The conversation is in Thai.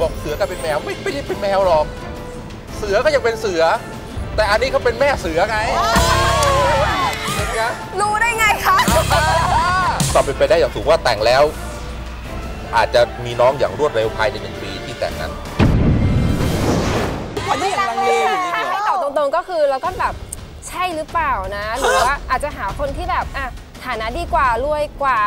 บอกเสือกลายเป็นแมวไม่ไม่ได้เป็นแมวหรอก เสือก็ยังเป็นเสือ แต่อันนี้เขาเป็นแม่เสือไงเห็นไหมรู้ได้ไงคะตอบเป็นไปได้อย่างสูงว่าแต่งแล้ว อาจจะมีน้องอย่างรวดเร็วภายในหนึ่งปีที่แต่งนั้น วันนี้ยังลังเลอยู่อีถ้าเหรให้ตอบตรงๆก็คือเราก็แบบใช่หรือเปล่านะ หรือว่าอาจจะหาคนที่แบบอะฐานะดีกว่ารวยกว่า